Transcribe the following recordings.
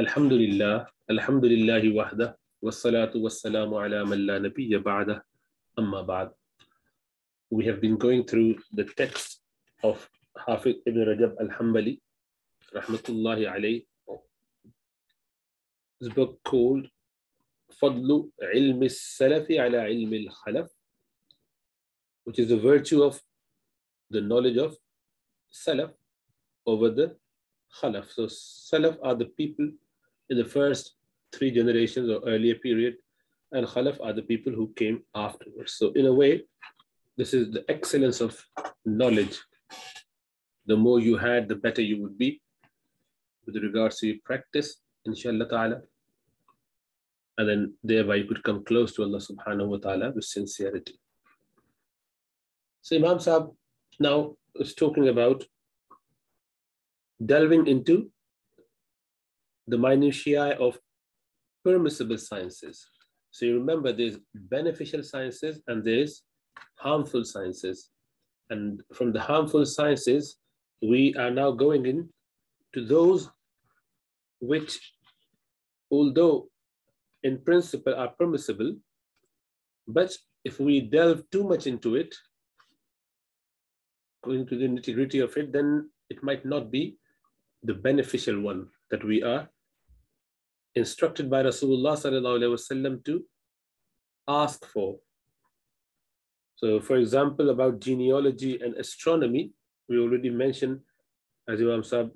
الحمد لله الحمد لله وحده والصلاة والسلام على من لا نبي بعده أما بعد We have been going through the text of Hafiz ibn Rajab al-Hanbali rahmatullahi alayh his book called فضل علم السلف على علم الخلف which is the virtue of the knowledge of Salaf over the Khalaf. So Salaf are the people in the first three generations or earlier period, and Khalaf are the people who came afterwards. So in a way, this is the excellence of knowledge. The more you had, the better you would be with regards to your practice, inshallah ta'ala. And then thereby you could come close to Allah subhanahu wa ta'ala with sincerity. So Imam Sahib now is talking about delving into the minutiae of permissible sciences. So you remember there's beneficial sciences and there's harmful sciences. And from the harmful sciences, we are now going in to those which, although in principle are permissible, but if we delve too much into it, going to the nitty gritty of it, then it might not be the beneficial one that we are instructed by Rasulullah wasallam to ask for. So, for example, about genealogy and astronomy, we already mentioned, as Imam Sahib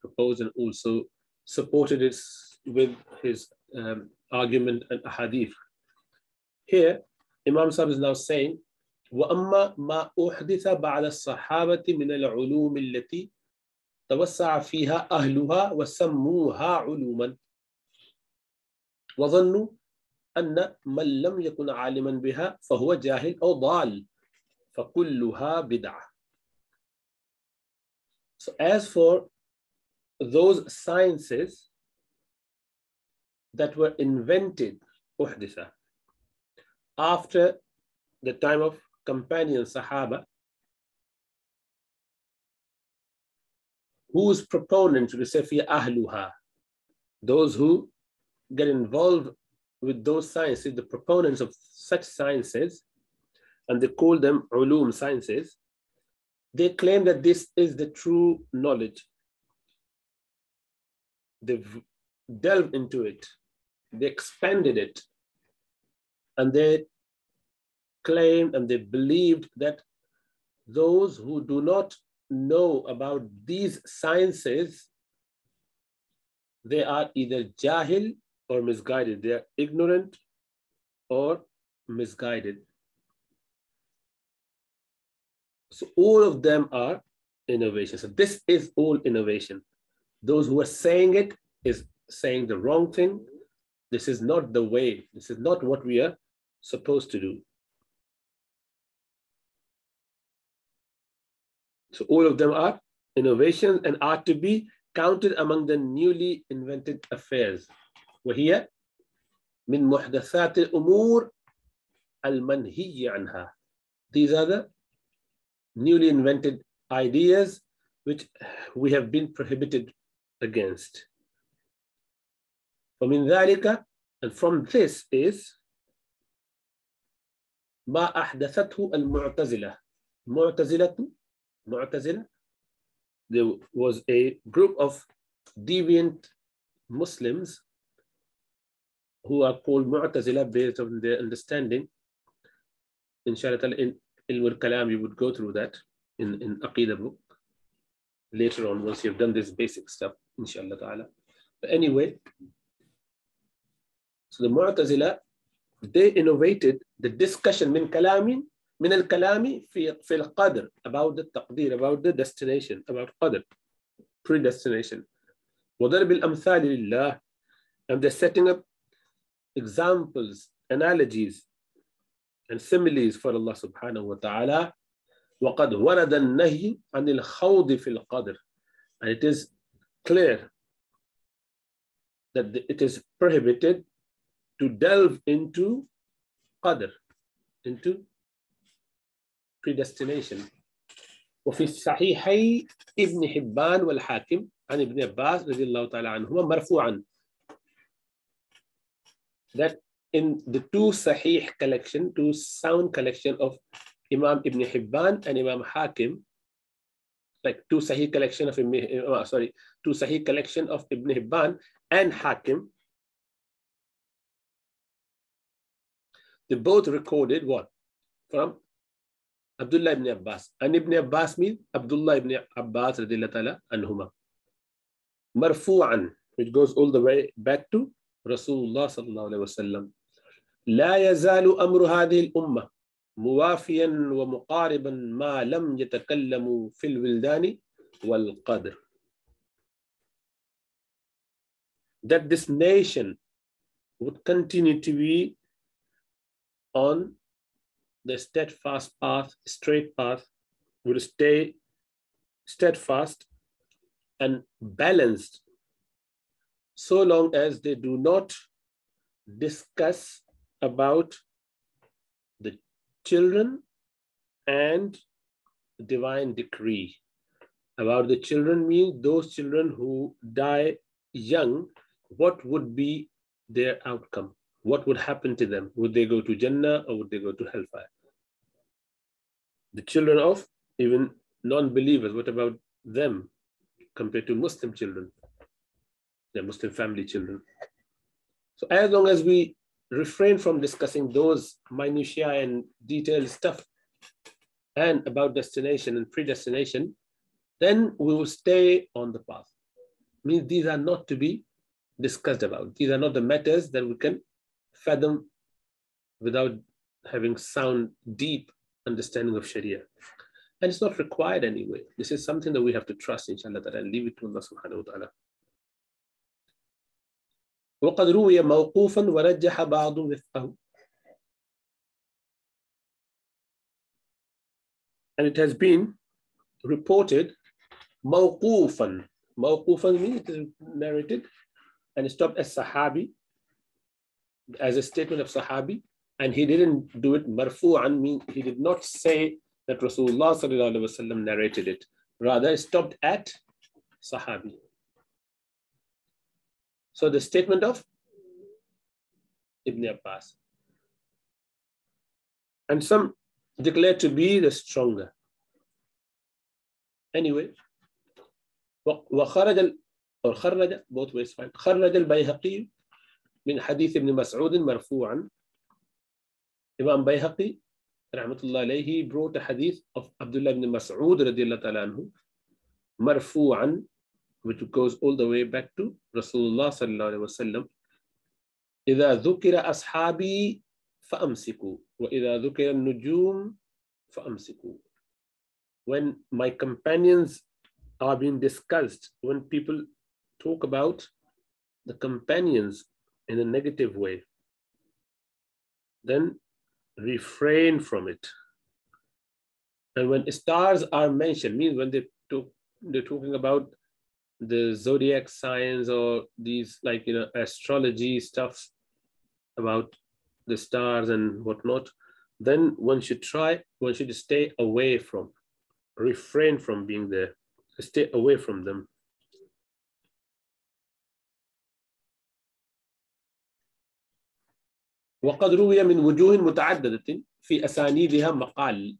proposed and also supported it with his um, argument and hadith. Here, Imam Sahib is now saying, وأما ما أحدث بعد الصحابة من العلوم التي توسع فيها أهلها وسموها علوما. وظنوا أن من لم يكن عالما بها فهو جاهل أو ضال فكلها بدعة. So as for those sciences that were invented after the time of companion Sahaba whose proponents we say fi ahluha? Those who get involved with those sciences the proponents of such sciences and they call them ulum sciences they claim that this is the true knowledge. They've delved into it. They expanded it. And they claimed and they believed that those who do not know about these sciences, they are either jahil or misguided. They are ignorant or misguided. So all of them are innovation. So this is all innovation. Those who are saying it is saying the wrong thing. This is not the way. This is not what we are supposed to do. So all of them are innovations and are to be counted among the newly invented affairs. وهي من محدثات الأمور المنهي عنها. These are the newly invented ideas which we have been prohibited against. ومن ذلك and from this is ما أحدثته المعتزلة. معتزلة Mu'tazila, there was a group of deviant Muslims who are called Mu'tazila based on their understanding. Inshallah, in Ilm al-Kalam, you would go through that in, in Aqidah book later on once you've done this basic stuff, inshallah ta'ala. But anyway, so the Mu'tazila, they innovated the discussion min kalamin من الكلام في في القدر about the تقدير about the destination about قدر predestination وضرب الأمثال لله and they're setting up examples analogies and similes for Allah subhanahu wa ta'ala وقد ورد النهي عن الخوض في القدر and it is clear that it is prohibited to delve into qadr into predestination وفي صحيحي ابن حبان والحاكم عن ابن عباس رضي الله تعالى عنهما مرفوعا that in the two Sahih collection, two sound collection of Imam Ibn Hibban and Imam Hakim, like two Sahih collection of uh, sorry, two Sahih collection of Ibn Hibban and Hakim, they both recorded what from عبد الله بن عباس. عن ابن عباس مين؟ عبد الله بن عباس رضي الله تعالى عنهما. مرفوعا which goes all the way back to رسول الله صلى الله عليه وسلم لا يزال أمر هذه الأمة موافيا ومقاربا ما لم يتكلموا في الولدان والقدر. That this nation would continue to be on the steadfast path, straight path, will stay steadfast and balanced so long as they do not discuss about the children and divine decree. About the children means those children who die young, what would be their outcome? What would happen to them? Would they go to Jannah or would they go to hellfire? The children of even non-believers, what about them compared to Muslim children? Their Muslim family children. So as long as we refrain from discussing those minutiae and detailed stuff and about destination and predestination, then we will stay on the path. Means these are not to be discussed about. These are not the matters that we can fathom without having sound, deep understanding of Sharia. And it's not required anyway. This is something that we have to trust, inshallah, that and leave it to Allah subhanahu wa ta'ala. وقد روي موقوفا ورجح بعض وفقه and it has been reported موقوفا موقوفا means it is narrated and stopped as sahabi as a statement of sahabi and he didn't do it marfu'an mean he did not say that Rasulullah sallallahu alaihi wasallam narrated it rather it stopped at sahabi so the statement of Ibn Abbas. And some declare to be the stronger. Anyway, وخرج or خرج both ways fine خرج البيهقي من حديث ابن مسعود مرفوعا Imam Bayhaqi الله عليه brought a hadith of Abdullah ibn Mas'ud تعالى عنه مرفوعا which goes all the way back to Rasulullah sallallahu alaihi wasallam. إذا ذكر أصحابي فأمسكوا وإذا ذكر النجوم فأمسكوا. When my companions are being discussed, when people talk about the companions in a negative way, then refrain from it. And when stars are mentioned, means when they talk, they're talking about the zodiac signs or these like you know astrology stuff about the stars and whatnot then one should try one should stay away from refrain from being there stay away from them وقد روي من وجوه متعددة في أسانيدها مقال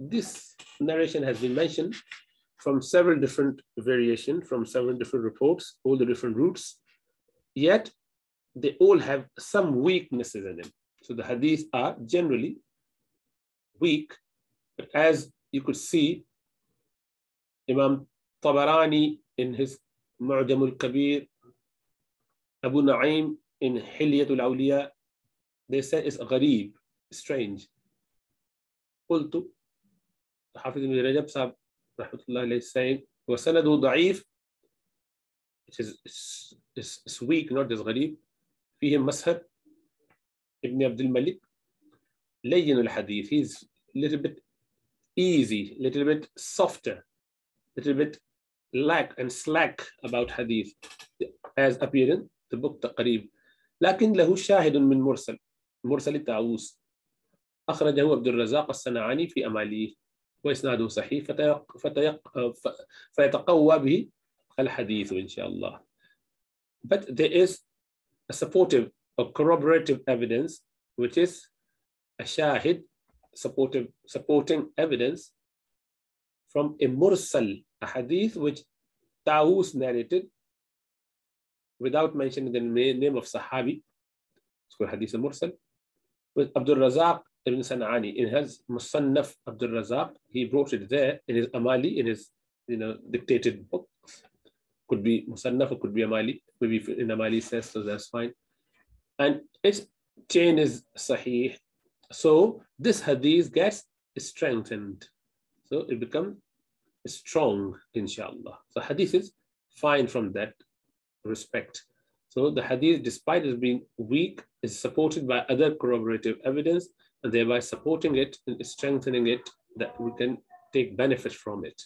This narration has been mentioned from several different variations, from several different reports, all the different routes, yet they all have some weaknesses in them. So the hadith are generally weak, but as you could see, Imam Tabarani in his Mu'jam al-Kabir, Abu Na'im in Hilyatul Awliya, they say it's gharib, strange. قلت حافظ بن رجب صاحب رحمة الله عليه saying وسنده ضعيف it is it's, it's, it's weak not as غريب فيه مسهب ابن عبد الملك لين الحديث he's little bit easy little bit softer little bit lack and slack about hadith as appeared in the book تقريب لكن له شاهد من مرسل مرسل التعوس أخرجه عبد الرزاق الصنعاني في أماليه وإسناده صحيح فتيق فتيق فيتقوى به الحديث إن شاء الله. But there is a supportive or corroborative evidence, which is a shahid, supportive, supporting evidence from a mursal, a hadith which Tawus narrated without mentioning the name of Sahabi. It's called Hadith al-Mursal. With Abdul Razak ibn San'ani in his Musannaf Abdul Razak, he brought it there in his Amali, in his you know dictated book. Could be Musannaf, it could be Amali. Maybe in Amali says so, that's fine. And its chain is Sahih. So this hadith gets strengthened. So it becomes strong, inshallah. So hadith is fine from that respect. So the hadith, despite it being weak, is supported by other corroborative evidence and thereby supporting it and strengthening it that we can take benefit from it.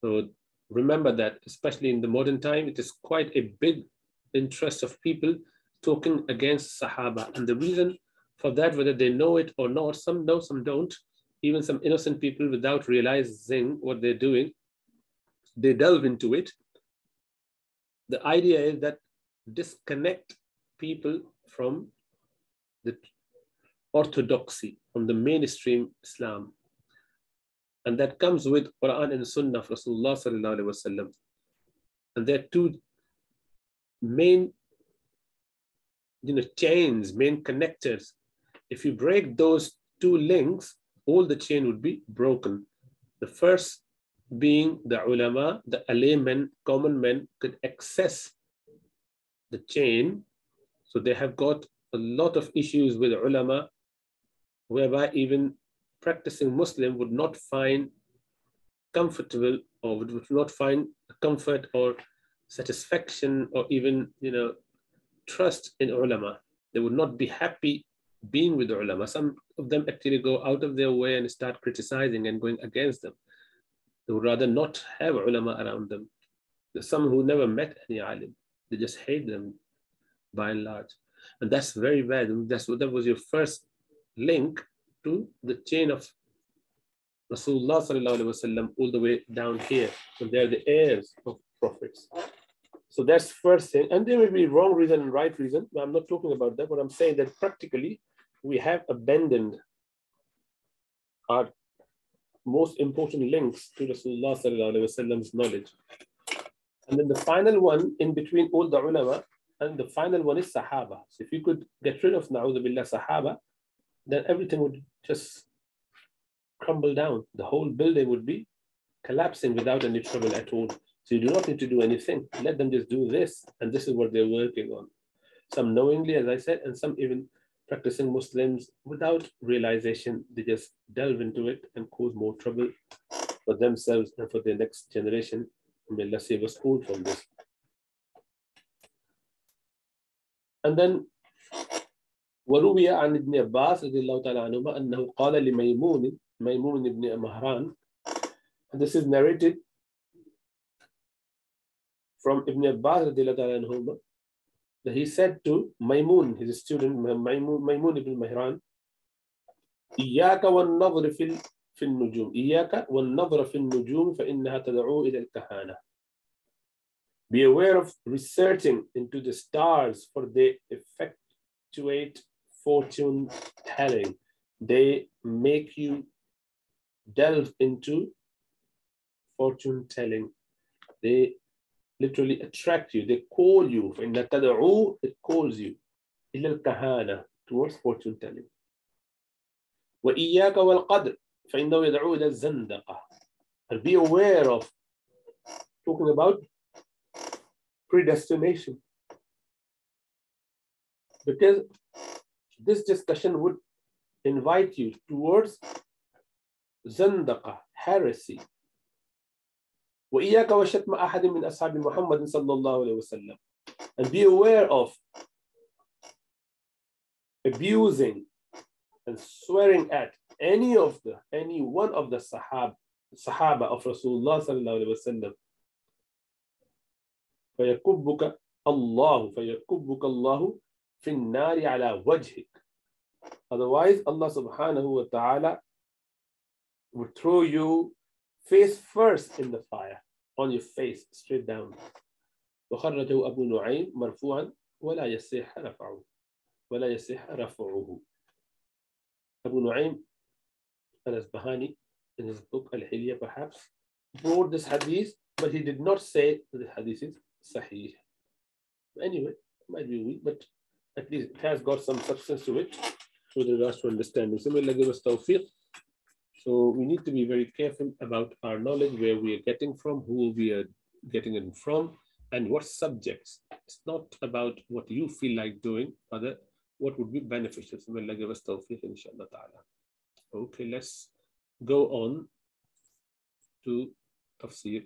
So remember that, especially in the modern time, it is quite a big interest of people talking against Sahaba. And the reason for that, whether they know it or not, some know, some don't, even some innocent people without realizing what they're doing, they delve into it. The idea is that disconnect people from the orthodoxy, from the mainstream Islam. And that comes with Quran and Sunnah of Rasulullah. And there are two main you know, chains, main connectors. If you break those two links, all the chain would be broken. The first being the ulama, the laymen, common men could access the chain. So they have got a lot of issues with ulama, whereby even practicing Muslim would not find comfortable or would not find comfort or satisfaction or even, you know, trust in ulama. They would not be happy being with the ulama. Some of them actually go out of their way and start criticizing and going against them. They would rather not have ulama around them. There's some who never met any alim. They just hate them by and large. And that's very bad. And that's that was your first link to the chain of Rasulullah wasallam all the way down here. So they're the heirs of prophets. So that's first thing. And there may be wrong reason and right reason. I'm not talking about that, but I'm saying that practically we have abandoned our most important links to Rasulullah Wasallam's knowledge. And then the final one in between all the ulama, and the final one is Sahaba. So if you could get rid of Na'udhu Billah Sahaba, then everything would just crumble down. The whole building would be collapsing without any trouble at all. So you do not need to do anything. Let them just do this, and this is what they're working on. Some knowingly, as I said, and some even practicing Muslims without realization, they just delve into it and cause more trouble for themselves and for the next generation May Allah save us all from this. And then وروي عن ابن عباس رضي الله تعالى عنهما أنه قال لميمون ميمون ابن مهران and this is narrated from Ibn Abbas رضي الله تعالى عنهما that he said to Maimun, his student Maimun, Maimun ibn Mihran, إياك والنظر في في النجوم إياك والنظر في النجوم فإنها تدعو إلى الكهانة Be aware of researching into the stars for they effectuate fortune telling. They make you delve into fortune telling. They literally attract you. They call you. فإن تدعو it calls you إلى الكهانة towards fortune telling. وإياك والقدر فإنه يدعو إلى الزندقة. And be aware of talking about predestination. Because this discussion would invite you towards زندقة, heresy. وإياك وشتم أحد من أصحاب محمد صلى الله عليه وسلم. And be aware of abusing and swearing at any of the any one of the sahab sahaba of Rasulullah صلى الله عليه وسلم. فيكبك الله فيكبك الله في النار على وجهك. Otherwise, Allah subhanahu wa ta'ala would throw you face first in the fire, on your face, straight down. وخرجه أبو نعيم مرفوعا ولا يصح رفعه ولا يصح رفعه Abu Nu'aym al-Asbahani in his book Al-Hilya perhaps brought this hadith but he did not say that the hadith is sahih. Anyway, might be weak but at least it has got some substance to it with regards to understanding. So may give us tawfiq. So we need to be very careful about our knowledge, where we are getting from, who we are getting it from, and what subjects. It's not about what you feel like doing, rather what would be beneficial. So may Allah give us tawfiq, inshallah ta'ala. Okay, let's go on to tafsir